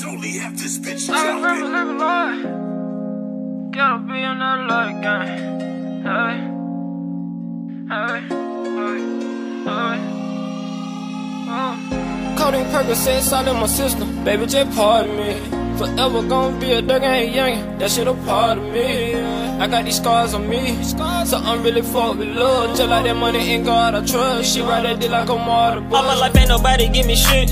solely have this bitch I can jumping. live, live a life. Gotta be in that light game. Hey, hey, hey, hey. Oh. Codeine Percocets all in my system. Baby, just pardon me. Forever gonna be a dog, ain't young. That shit a part of me. I got these scars on me. So I'm really fucked with love. Just like that money in God, I trust. She ride that dick like a martyr. All my life ain't nobody give me shit.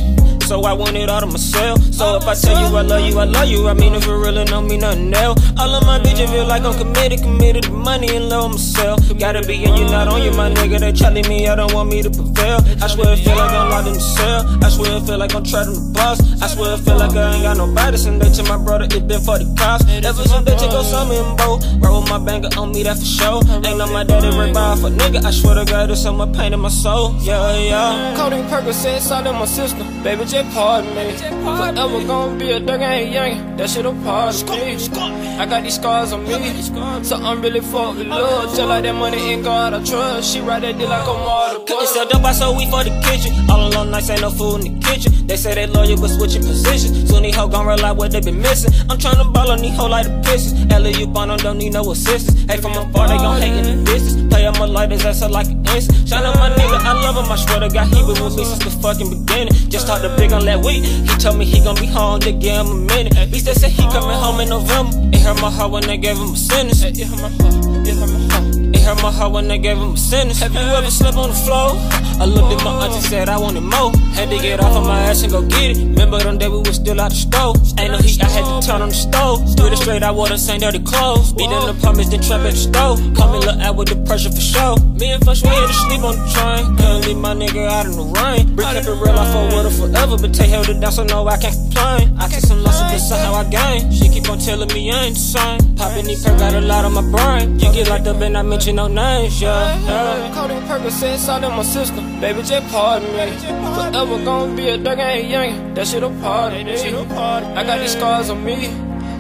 So I want it all to myself. So if I tell you I love you, I love you. I mean it for real and don't mean nothing else. All of my mm-hmm. bitches feel like I'm committed, committed to money and love myself. Gotta be in you, not on you, my nigga. They telling me I don't want me to prevail. I swear it feel like I'm locked in the cell. I swear it feel like I'm trapped in the boss. I swear it feel like I ain't got nobody. Send that to my brother, it been for the cops. Ever since they take go some in both. Roll with my banger on me, that for sure. Ain't no my daddy work by for nigga. I swear to God, there's so much pain in my soul. Yeah, yeah. Codeine Percocets all in my system. Baby, just pardon me. Forever gonna be a dog, ain't young. That shit a part of me. I got these scars on me. So I'm really fucked with love. Just like that money in God, I trust. She ride that dick like a martyr. Couldn't sell dope, I sold weed for the kitchen. All alone nights, ain't no food in the kitchen. They say they loyal, but switching positions. Soon these hoes gon' realize what they been missing. I'm tryna ball on these hoes like the Pistons. Ellie, you on them, don't need no assistance. Hey, from afar, they gon' hate in the distance. Play on my light, up like an instant. Shout out my nigga, I love him. I swear to God, he been with me since the fucking beginning. Just talked to big on that week. He told me he gon' be home, just give him a minute. Bitch, they said he coming home in November. It hurt my heart when they gave him a sentence. It hurt my heart, it hurt my heart. It hurt my heart when they gave him a sentence. Have you ever slept on the floor? I looked at my auntie, said I wanted more. Had to get off of my ass and go get it. Remember them days we was still out the stove. Ain't no heat, I had to turn on the stove. Do it straight, I wore the same dirty clothes. Beat in the apartments, then trap at the stove. Call me look out with the pressure for show. Me and Fush, we had to sleep on the train. Couldn't leave my nigga out in the rain. Brick kept it real, I fought with her forever. But take held it down, so no, I can't complain. I take some losses, but somehow I gain. She keep on telling me I ain't the same. Poppin' these perk got a lot on my brain. You get locked up and I mention no names, yeah. yeah. Codeine Percocets all in my system. Baby, just pardon me. Forever gonna be a dog, ain't young. That shit a part I got these scars on me.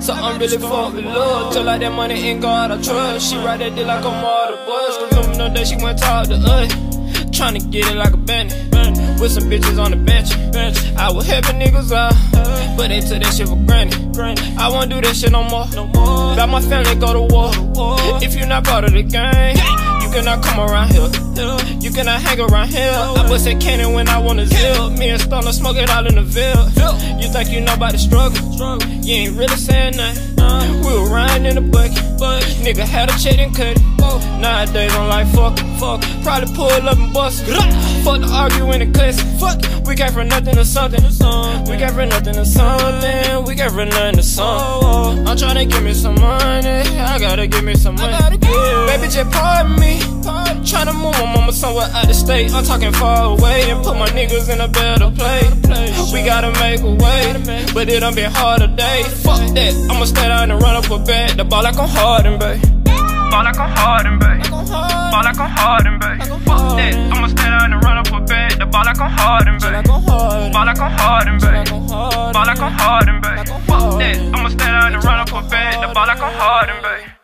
So I'm really fucked with love. Just like that money in God, I trust. She ride that dick like a martyr bus. Remember no day she went talk to us. Tryna get it like a bandit. With some bitches on the bench. I was helping niggas out. But they took that shit for granted. I won't do that shit no more. No more. Got my family go to war. If you're not part of the gang, you cannot come around here. You cannot hang around here. I bust a cannon when I wanna zip. Me and Stoner smoke it out in the Ville. You think you know about the struggle? You ain't really saying nothing. We were riding in the bucket. Nigga had a check and cut it. Oh, nowadays I'm like fuck fuck. Probably pull up and bust. Fuck the arguing and cussing. Fuck. We came from nothing to something. We came from nothing to something. We came from nothing to something. I'm tryna give me some money. I gotta give me some money. Baby, just pardon me. Tryna move my mama somewhere out the state. I'm talking far away and put my niggas in a better place. We gotta make a way, but it done been hard today. Fuck that, I'ma stay down and run up a bed. The ball like I'm Hardaway. Ball like I'm Hardaway. Ball like I'm Hardaway. Fuck that, I'ma stay down and run up a bed. The ball like I'm Hardaway. Ball like I'm Hardaway. Ball like I'm Hardaway. Fuck that, I'ma stay and run up a bed. The ball like I'm Hardaway.